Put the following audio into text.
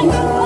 Bye.